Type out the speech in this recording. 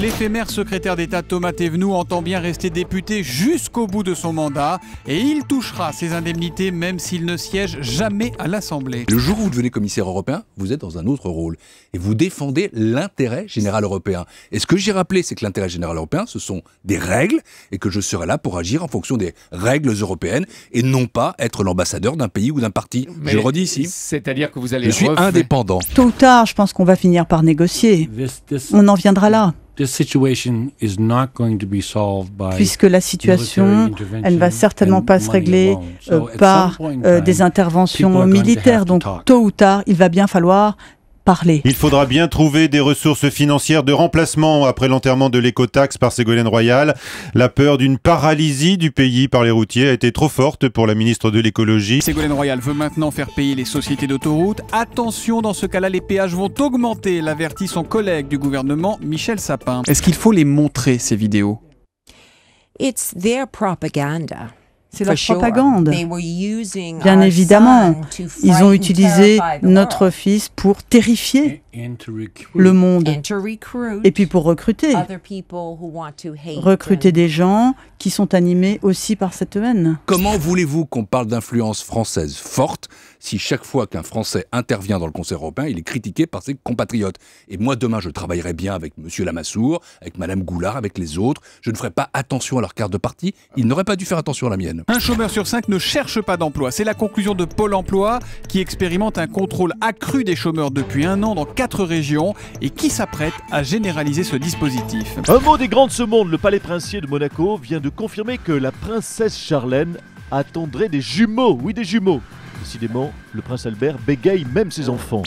L'éphémère secrétaire d'État Thomas Thévenoud entend bien rester député jusqu'au bout de son mandat et il touchera ses indemnités même s'il ne siège jamais à l'Assemblée. Le jour où vous devenez commissaire européen, vous êtes dans un autre rôle et vous défendez l'intérêt général européen. Et ce que j'ai rappelé, c'est que l'intérêt général européen, ce sont des règles et que je serai là pour agir en fonction des règles européennes et non pas être l'ambassadeur d'un pays ou d'un parti. je le redis ici. C'est-à-dire que vous allez. Je suis refaire- indépendant. Tôt ou tard, je pense qu'on va finir par négocier. On en viendra là, this situation is not going to be solved by puisque la situation, elle ne va certainement pas se régler euh, par euh, des interventions militaires. Donc, tôt ou tard, il va bien falloir parler. Il faudra bien trouver des ressources financières de remplacement après l'enterrement de l'écotaxe par Ségolène Royal. La peur d'une paralysie du pays par les routiers a été trop forte pour la ministre de l'écologie. Ségolène Royal veut maintenant faire payer les sociétés d'autoroutes. Attention, dans ce cas-là, les péages vont augmenter, l'avertit son collègue du gouvernement, Michel Sapin. Est-ce qu'il faut les montrer, ces vidéos? It's their propaganda. C'est leur sure. propagande. They were using Bien évidemment, ils ont utilisé notre fils pour terrifier le monde and to recruit et puis pour recruter. Recruter and- des gens qui sont animés aussi par cette haine. Comment voulez-vous qu'on parle d'influence française forte si chaque fois qu'un Français intervient dans le Conseil européen, il est critiqué par ses compatriotes? Et moi, demain, je travaillerai bien avec Monsieur Lamassoure, avec Madame Goulard, avec les autres. Je ne ferai pas attention à leur carte de parti. Ils n'auraient pas dû faire attention à la mienne. Un chômeur sur cinq ne cherche pas d'emploi. C'est la conclusion de Pôle emploi qui expérimente un contrôle accru des chômeurs depuis un an dans et qui s'apprête à généraliser ce dispositif. Un mot des grands de ce monde, le palais princier de Monaco vient de confirmer que la princesse Charlène attendrait des jumeaux, oui des jumeaux. Décidément, le prince Albert bégaye même ses enfants.